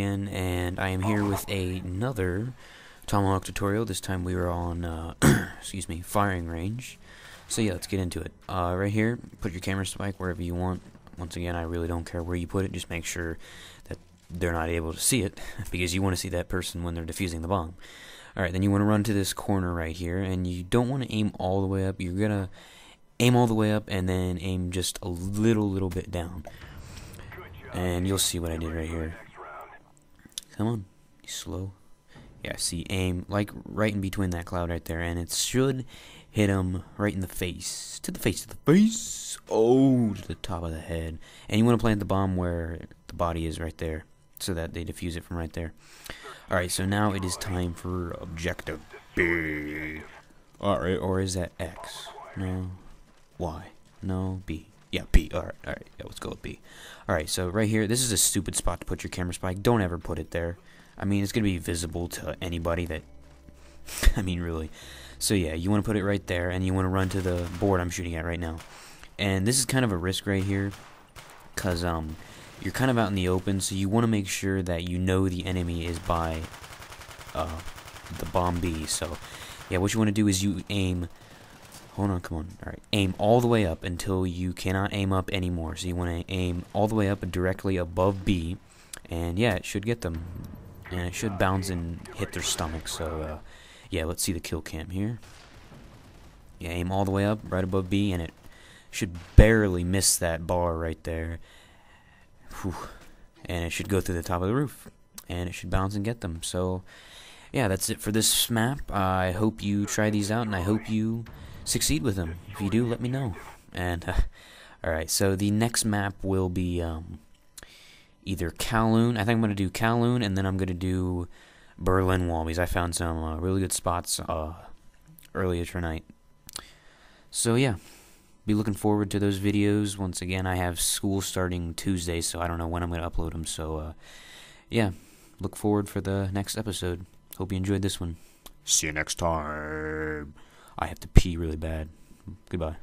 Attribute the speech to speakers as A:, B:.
A: I am here with another Tomahawk tutorial. This time we are on, uh, excuse me, firing range. So yeah, let's get into it. Uh, right here, put your camera spike wherever you want. Once again, I really don't care where you put it. Just make sure that they're not able to see it, because you want to see that person when they're defusing the bomb. Alright, then you want to run to this corner right here, and you don't want to aim all the way up. You're going to aim all the way up, and then aim just a little, little bit down. And you'll see what I did right here. Come on, slow. Yeah, see, aim like right in between that cloud right there, and it should hit him right in the face. To the face, to the face. Oh, to the top of the head. And you want to plant the bomb where the body is right there, so that they defuse it from right there. Alright, so now it is time for objective B. Alright, or is that X? No. Y. No, B. Yeah, B. Alright, alright. Yeah, let's go with B. Alright, so right here, this is a stupid spot to put your camera spike. Don't ever put it there. I mean, it's going to be visible to anybody that... I mean, really. So yeah, you want to put it right there, and you want to run to the board I'm shooting at right now. And this is kind of a risk right here, because um, you're kind of out in the open, so you want to make sure that you know the enemy is by uh, the bomb B. So yeah, what you want to do is you aim Hold on, come on. Alright, aim all the way up until you cannot aim up anymore. So you want to aim all the way up directly above B. And yeah, it should get them. And it should bounce and hit their stomach. So uh, yeah, let's see the kill cam here. Aim all the way up, right above B, and it should barely miss that bar right there. Whew. And it should go through the top of the roof. And it should bounce and get them. So yeah, that's it for this map. I hope you try these out, and I hope you succeed with them. If you do, let me know. And uh, all right, so the next map will be um, either Kowloon. I think I'm gonna do Kowloon, and then I'm gonna do Berlin Wall because I found some uh, really good spots uh, earlier tonight. So yeah, be looking forward to those videos. Once again, I have school starting Tuesday, so I don't know when I'm gonna upload them. So uh, yeah, look forward for the next episode. Hope you enjoyed this one. See you next time. I have to pee really bad. Goodbye.